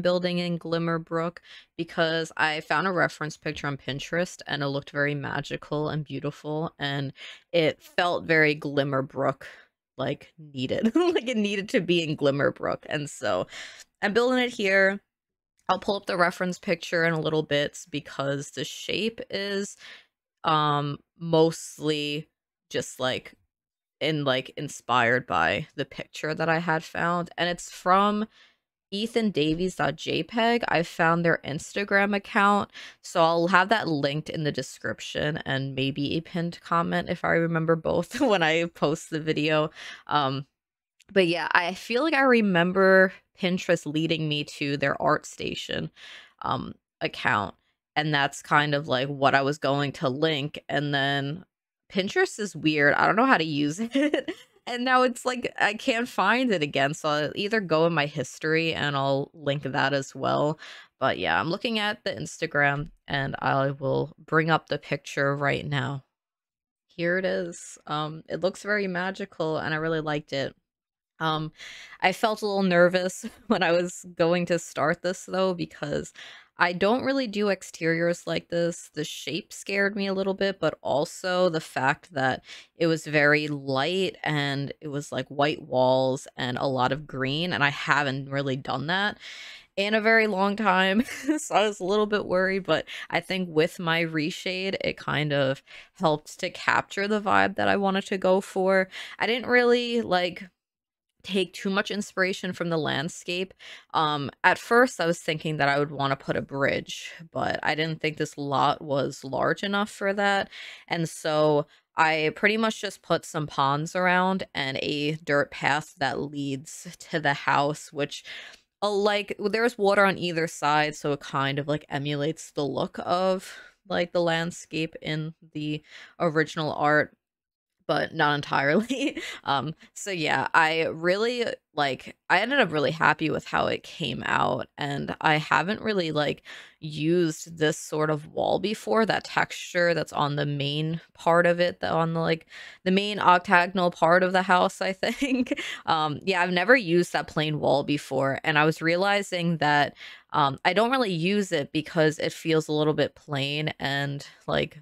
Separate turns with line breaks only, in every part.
Building in Glimmerbrook because I found a reference picture on Pinterest and it looked very magical and beautiful and it felt very Glimmerbrook like needed. like it needed to be in Glimmerbrook. And so I'm building it here. I'll pull up the reference picture in a little bit because the shape is um mostly just like in like inspired by the picture that I had found and it's from ethandavies.jpg. I found their Instagram account, so I'll have that linked in the description and maybe a pinned comment if I remember both when I post the video. Um, but yeah, I feel like I remember Pinterest leading me to their ArtStation um, account, and that's kind of like what I was going to link. And then Pinterest is weird. I don't know how to use it. And now it's like I can't find it again. So I'll either go in my history and I'll link that as well. But yeah, I'm looking at the Instagram and I will bring up the picture right now. Here it is. Um, it looks very magical and I really liked it. Um, I felt a little nervous when I was going to start this though, because I don't really do exteriors like this. The shape scared me a little bit, but also the fact that it was very light and it was like white walls and a lot of green, and I haven't really done that in a very long time. so I was a little bit worried, but I think with my reshade, it kind of helped to capture the vibe that I wanted to go for. I didn't really like take too much inspiration from the landscape. Um, at first, I was thinking that I would want to put a bridge, but I didn't think this lot was large enough for that. And so I pretty much just put some ponds around and a dirt path that leads to the house, which uh, like there's water on either side, so it kind of like emulates the look of like the landscape in the original art but not entirely. um, so yeah, I really like I ended up really happy with how it came out and I haven't really like used this sort of wall before, that texture that's on the main part of it, the on the like the main octagonal part of the house, I think. um, yeah, I've never used that plain wall before and I was realizing that um, I don't really use it because it feels a little bit plain and like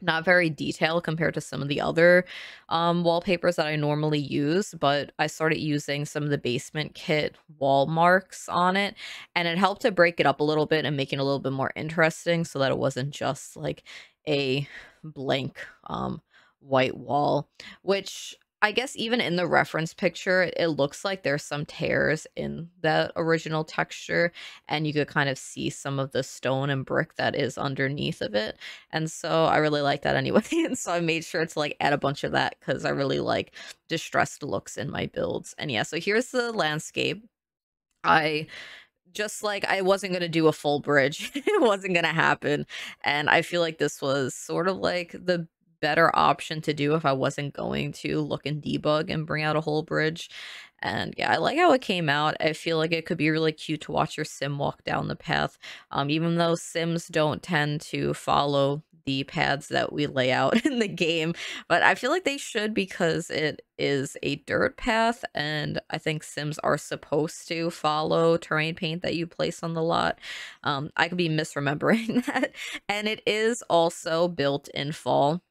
not very detailed compared to some of the other um, wallpapers that I normally use, but I started using some of the basement kit wall marks on it, and it helped to break it up a little bit and make it a little bit more interesting so that it wasn't just like a blank um, white wall, which I guess even in the reference picture, it looks like there's some tears in the original texture, and you could kind of see some of the stone and brick that is underneath of it. And so I really like that anyway. and so I made sure to like add a bunch of that because I really like distressed looks in my builds. And yeah, so here's the landscape. I just like I wasn't going to do a full bridge. it wasn't going to happen. And I feel like this was sort of like the better option to do if I wasn't going to look and debug and bring out a whole bridge. And yeah, I like how it came out. I feel like it could be really cute to watch your sim walk down the path. Um, even though sims don't tend to follow the paths that we lay out in the game, but I feel like they should because it is a dirt path, and I think Sims are supposed to follow terrain paint that you place on the lot. Um, I could be misremembering that, and it is also built in fall.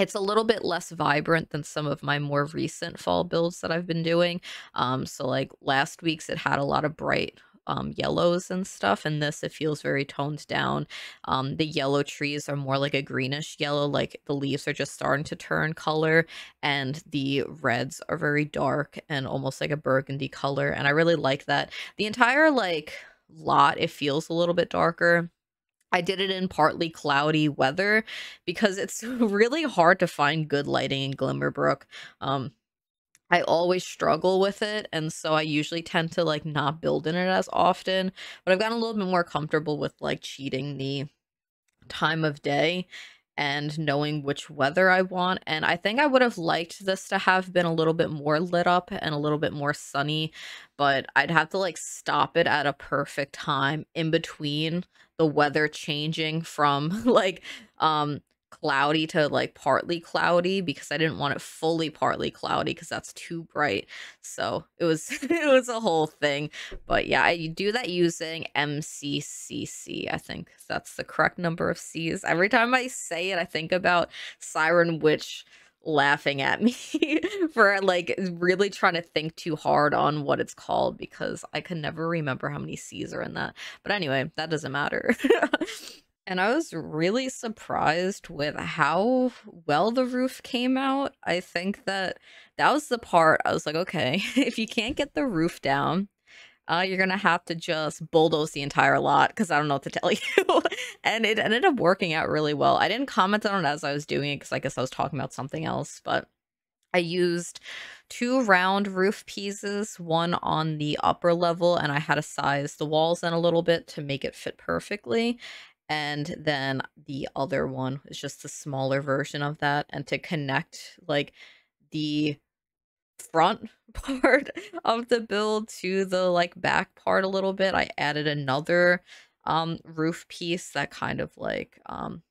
It's a little bit less vibrant than some of my more recent fall builds that I've been doing. Um, so like last week's, it had a lot of bright um, yellows and stuff. And this, it feels very toned down. Um, the yellow trees are more like a greenish yellow, like the leaves are just starting to turn color. And the reds are very dark and almost like a burgundy color. And I really like that. The entire like lot, it feels a little bit darker I did it in partly cloudy weather because it's really hard to find good lighting in Glimmerbrook. Um, I always struggle with it, and so I usually tend to like not build in it as often. But I've gotten a little bit more comfortable with like cheating the time of day and knowing which weather I want. And I think I would have liked this to have been a little bit more lit up and a little bit more sunny, but I'd have to like stop it at a perfect time in between the weather changing from like um cloudy to like partly cloudy because I didn't want it fully partly cloudy because that's too bright. So it was it was a whole thing. But yeah, I do that using MCCC. I think that's the correct number of C's. Every time I say it, I think about Siren Witch laughing at me for like really trying to think too hard on what it's called because I can never remember how many C's are in that. But anyway, that doesn't matter. And I was really surprised with how well the roof came out. I think that that was the part I was like, okay, if you can't get the roof down, uh, you're gonna have to just bulldoze the entire lot because I don't know what to tell you. and it ended up working out really well. I didn't comment on it as I was doing it because I guess I was talking about something else, but I used two round roof pieces, one on the upper level, and I had to size the walls in a little bit to make it fit perfectly and then the other one is just a smaller version of that and to connect like the front part of the build to the like back part a little bit i added another um roof piece that kind of like um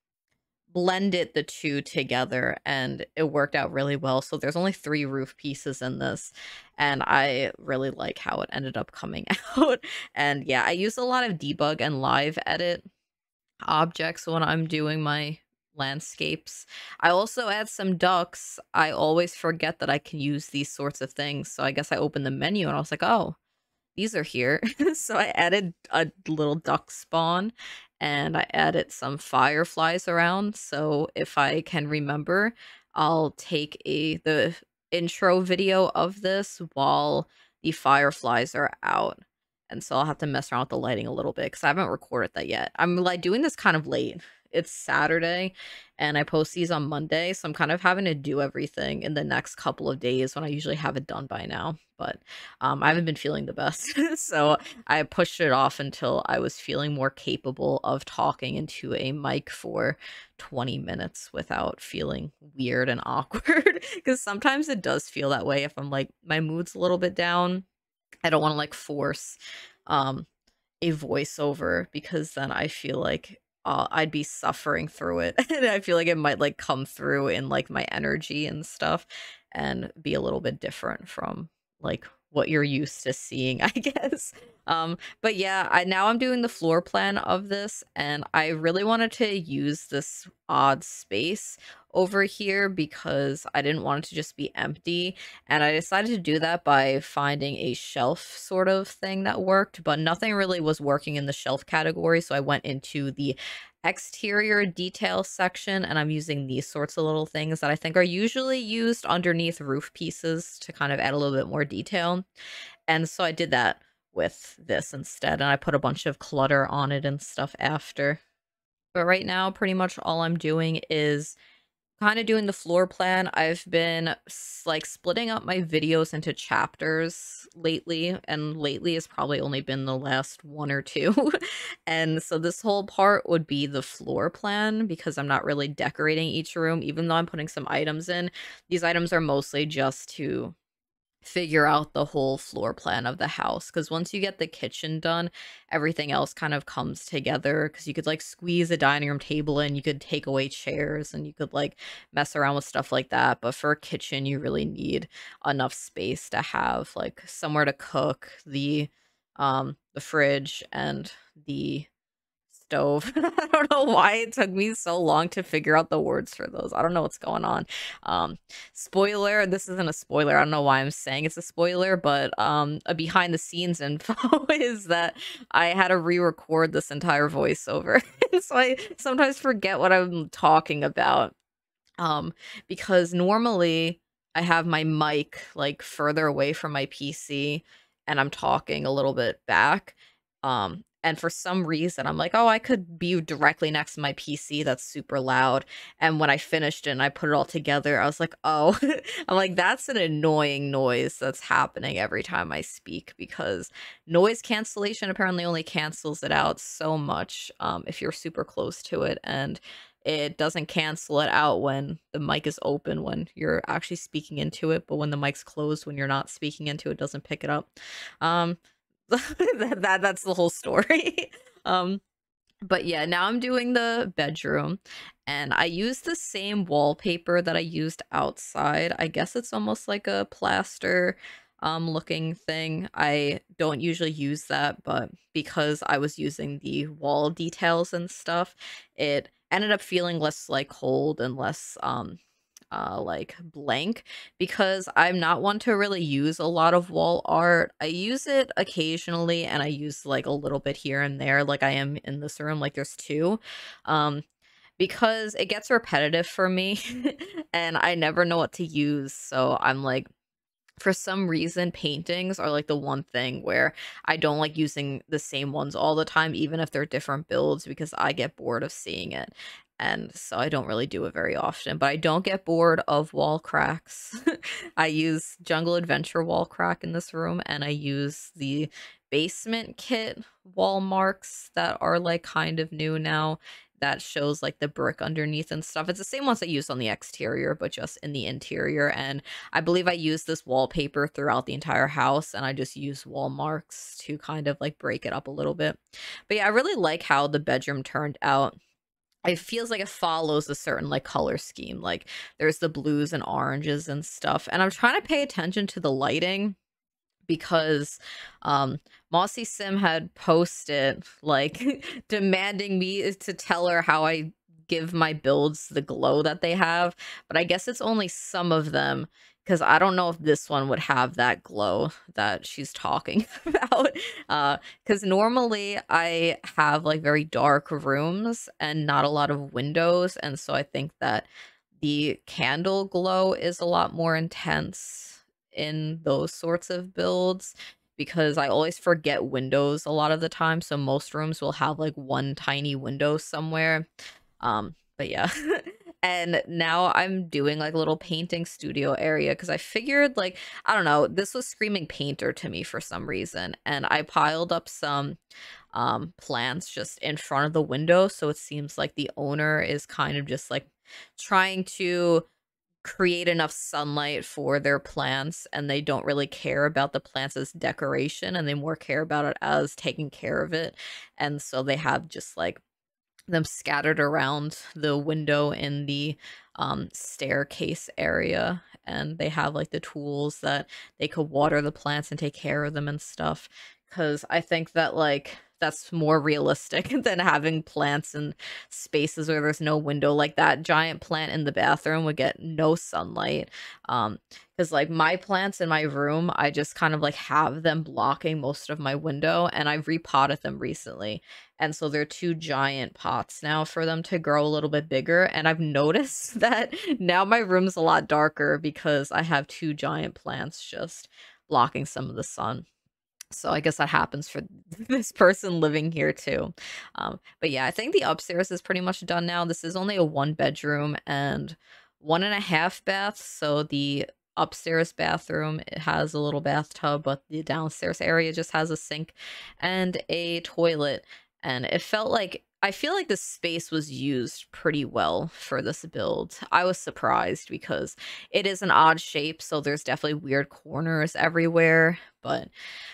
blended the two together and it worked out really well. So there's only three roof pieces in this and i really like how it ended up coming out. And yeah i use a lot of debug and live edit objects when I'm doing my landscapes. I also add some ducks. I always forget that I can use these sorts of things. So I guess I opened the menu and I was like, oh, these are here. so I added a little duck spawn and I added some fireflies around. So if I can remember, I'll take a the intro video of this while the fireflies are out and so I'll have to mess around with the lighting a little bit because I haven't recorded that yet. I'm like doing this kind of late. It's Saturday and I post these on Monday, so I'm kind of having to do everything in the next couple of days when I usually have it done by now. But um, I haven't been feeling the best, so I pushed it off until I was feeling more capable of talking into a mic for 20 minutes without feeling weird and awkward. Because sometimes it does feel that way if I'm like, my mood's a little bit down I don't want to like force um a voiceover because then I feel like uh, I'd be suffering through it. And I feel like it might like come through in like my energy and stuff and be a little bit different from like what you're used to seeing, I guess. Um, but yeah, I now I'm doing the floor plan of this, and I really wanted to use this odd space over here because I didn't want it to just be empty. And I decided to do that by finding a shelf sort of thing that worked, but nothing really was working in the shelf category. So I went into the exterior detail section and I'm using these sorts of little things that I think are usually used underneath roof pieces to kind of add a little bit more detail. And so I did that with this instead and I put a bunch of clutter on it and stuff after. But right now pretty much all I'm doing is kind of doing the floor plan. I've been like splitting up my videos into chapters lately, and lately has probably only been the last one or two. and so this whole part would be the floor plan because I'm not really decorating each room, even though I'm putting some items in. These items are mostly just to figure out the whole floor plan of the house because once you get the kitchen done everything else kind of comes together because you could like squeeze a dining room table in you could take away chairs and you could like mess around with stuff like that but for a kitchen you really need enough space to have like somewhere to cook the um the fridge and the stove. I don't know why it took me so long to figure out the words for those. I don't know what's going on. Um, spoiler, this isn't a spoiler. I don't know why I'm saying it's a spoiler, but um, a behind the scenes info is that I had to re-record this entire voiceover. so I sometimes forget what I'm talking about. Um, because normally I have my mic like further away from my PC and I'm talking a little bit back. Um, and for some reason, I'm like, oh, I could be directly next to my PC that's super loud. And when I finished it and I put it all together, I was like, oh, I'm like, that's an annoying noise that's happening every time I speak because noise cancellation apparently only cancels it out so much um, if you're super close to it. And it doesn't cancel it out when the mic is open when you're actually speaking into it but when the mic's closed when you're not speaking into it, it doesn't pick it up um that, that that's the whole story. um but yeah, now I'm doing the bedroom and I used the same wallpaper that I used outside. I guess it's almost like a plaster um looking thing. I don't usually use that, but because I was using the wall details and stuff, it ended up feeling less like cold and less um uh like blank because I'm not one to really use a lot of wall art. I use it occasionally and I use like a little bit here and there like I am in this room like there's two. Um because it gets repetitive for me and I never know what to use. So I'm like for some reason paintings are like the one thing where I don't like using the same ones all the time even if they're different builds because I get bored of seeing it and so I don't really do it very often but I don't get bored of wall cracks I use jungle adventure wall crack in this room and I use the basement kit wall marks that are like kind of new now that shows like the brick underneath and stuff. It's the same ones I used on the exterior, but just in the interior. And I believe I used this wallpaper throughout the entire house and I just use wall marks to kind of like break it up a little bit. But yeah, I really like how the bedroom turned out it feels like it follows a certain like color scheme like there's the blues and oranges and stuff and i'm trying to pay attention to the lighting because um Mossy Sim had posted like demanding me to tell her how I give my builds the glow that they have, but I guess it's only some of them because I don't know if this one would have that glow that she's talking about. Uh, because normally I have like very dark rooms and not a lot of windows, and so I think that the candle glow is a lot more intense in those sorts of builds because I always forget windows a lot of the time. So most rooms will have like one tiny window somewhere. Um, but yeah. and now I'm doing like a little painting studio area because I figured like I don't know, this was screaming painter to me for some reason. And I piled up some um plants just in front of the window. So it seems like the owner is kind of just like trying to create enough sunlight for their plants and they don't really care about the plants as decoration and they more care about it as taking care of it and so they have just like them scattered around the window in the um, staircase area and they have like the tools that they could water the plants and take care of them and stuff because i think that like that's more realistic than having plants in spaces where there's no window like that. Giant plant in the bathroom would get no sunlight um because like my plants in my room i just kind of like have them blocking most of my window and i've repotted them recently and so they're two giant pots now for them to grow a little bit bigger and i've noticed that now my room's a lot darker because i have two giant plants just blocking some of the sun so I guess that happens for this person living here too. Um, but yeah, I think the upstairs is pretty much done now. This is only a one bedroom and one and a half baths. So the upstairs bathroom it has a little bathtub, but the downstairs area just has a sink and a toilet. And it felt like I feel like the space was used pretty well for this build. I was surprised because it is an odd shape, so there's definitely weird corners everywhere, but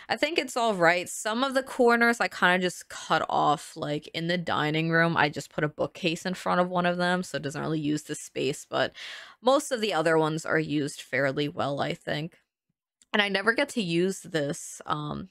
I think it's all right. Some of the corners I kind of just cut off, like in the dining room, I just put a bookcase in front of one of them, so it doesn't really use the space, but most of the other ones are used fairly well, I think. And I never get to use this um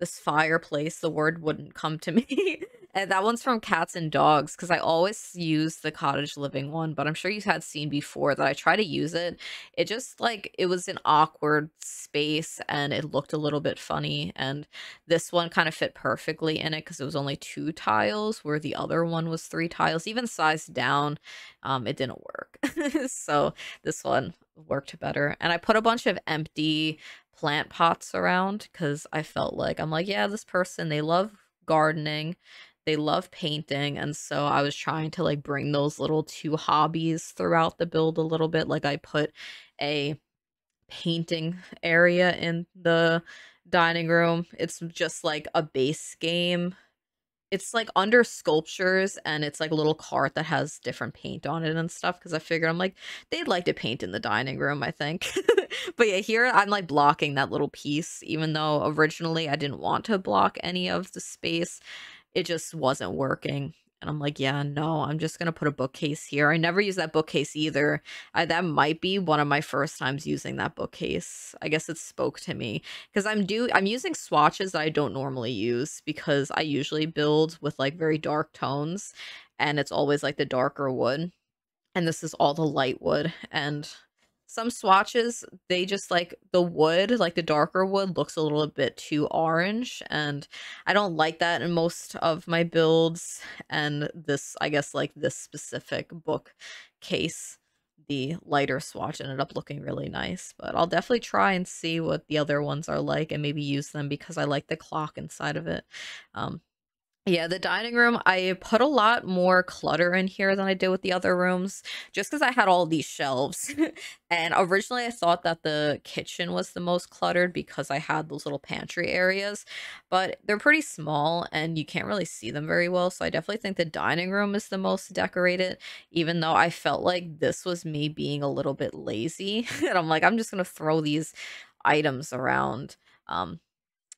this fireplace, the word wouldn't come to me. And that one's from Cats and Dogs because I always use the cottage living one, but I'm sure you had seen before that I try to use it. It just like it was an awkward space and it looked a little bit funny. And this one kind of fit perfectly in it because it was only two tiles, where the other one was three tiles, even sized down. Um, it didn't work. so this one worked better. And I put a bunch of empty plant pots around because I felt like I'm like, yeah, this person, they love gardening, they love painting. And so I was trying to like bring those little two hobbies throughout the build a little bit. Like I put a painting area in the dining room. It's just like a base game it's like under sculptures and it's like a little cart that has different paint on it and stuff because I figured I'm like they'd like to paint in the dining room I think but yeah here I'm like blocking that little piece even though originally I didn't want to block any of the space it just wasn't working And I'm like, yeah, no, I'm just gonna put a bookcase here. I never use that bookcase either. I, that might be one of my first times using that bookcase. I guess it spoke to me because I'm do I'm using swatches that I don't normally use because I usually build with like very dark tones, and it's always like the darker wood, and this is all the light wood and some swatches, they just like the wood, like the darker wood looks a little bit too orange and I don't like that in most of my builds and this I guess like this specific book case the lighter swatch ended up looking really nice, but I'll definitely try and see what the other ones are like and maybe use them because I like the clock inside of it. Um, yeah, the dining room, I put a lot more clutter in here than I did with the other rooms, just because I had all these shelves. and originally I thought that the kitchen was the most cluttered because I had those little pantry areas, but they're pretty small and you can't really see them very well. So I definitely think the dining room is the most decorated, even though I felt like this was me being a little bit lazy. and I'm like, I'm just going to throw these items around. Um,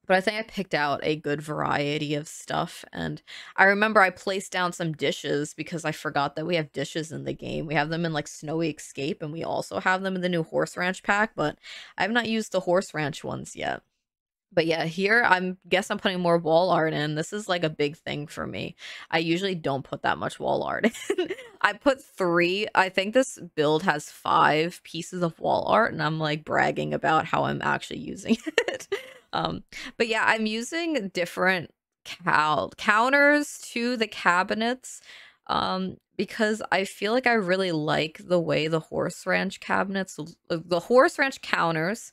but I think I picked out a good variety of stuff. And I remember I placed down some dishes because I forgot that we have dishes in the game. We have them in like Snowy Escape, and we also have them in the new Horse Ranch pack, but I have not used the Horse Ranch ones yet. But yeah, here I'm guess I'm putting more wall art in. This is like a big thing for me. I usually don't put that much wall art in. I put three. I think this build has five pieces of wall art, and I'm like bragging about how I'm actually using it. Um, but yeah, I'm using different cal- counters to the cabinets um because I feel like I really like the way the horse ranch cabinets the horse ranch counters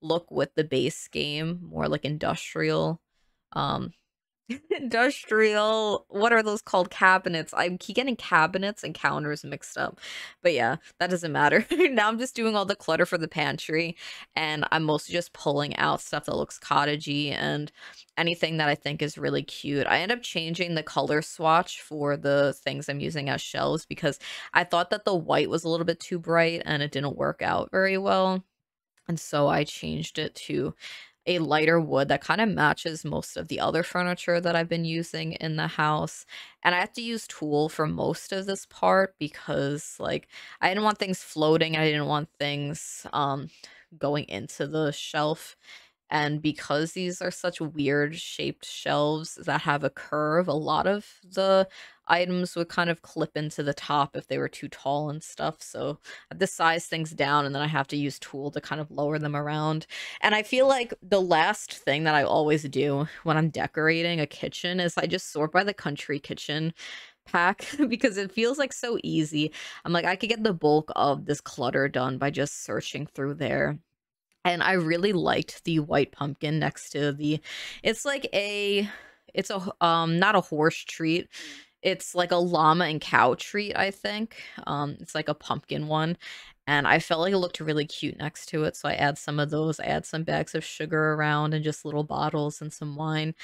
look with the base game more like industrial um industrial what are those called? Cabinets. I keep getting cabinets and counters mixed up. But yeah that doesn't matter. Now i'm just doing all the clutter for the pantry and i'm mostly just pulling out stuff that looks cottagey and anything that i think is really cute. I end up changing the color swatch for the things i'm using as shelves because i thought that the white was a little bit too bright and it didn't work out very well. And so i changed it to a lighter wood that kind of matches most of the other furniture that I've been using in the house. And I have to use tool for most of this part because like I didn't want things floating. I didn't want things um going into the shelf. And because these are such weird shaped shelves that have a curve, a lot of the items would kind of clip into the top if they were too tall and stuff. So I have to size things down and then I have to use tool to kind of lower them around. And I feel like the last thing that I always do when I'm decorating a kitchen is I just sort by the country kitchen pack because it feels like so easy. I'm like, I could get the bulk of this clutter done by just searching through there and I really liked the white pumpkin next to the it's like a it's a um not a horse treat. It's like a llama and cow treat, I think. Um it's like a pumpkin one and I felt like it looked really cute next to it, so I add some of those. I add some bags of sugar around and just little bottles and some wine.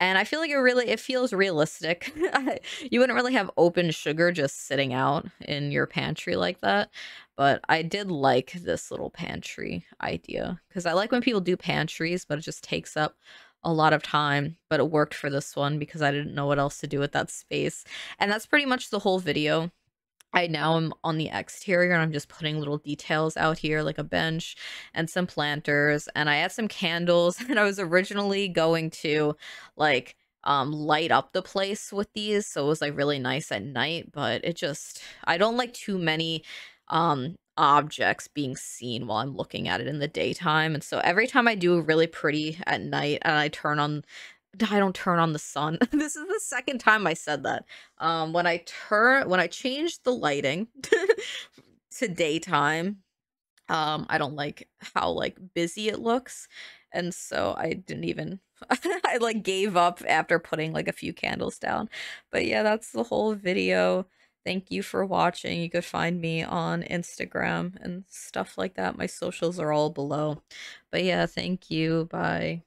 And I feel like it really it feels realistic. you wouldn't really have open sugar just sitting out in your pantry like that. But I did like this little pantry idea because I like when people do pantries, but it just takes up a lot of time. But it worked for this one because I didn't know what else to do with that space. And that's pretty much the whole video. I now am on the exterior and I'm just putting little details out here like a bench and some planters and I had some candles and I was originally going to like um light up the place with these so it was like really nice at night but it just I don't like too many um objects being seen while I'm looking at it in the daytime and so every time I do a really pretty at night and I turn on I don't turn on the sun. this is the second time I said that. Um, when I turn, when I change the lighting to daytime, um, I don't like how like busy it looks, and so I didn't even. I like gave up after putting like a few candles down. But yeah, that's the whole video. Thank you for watching. You could find me on Instagram and stuff like that. My socials are all below. But yeah, thank you. Bye.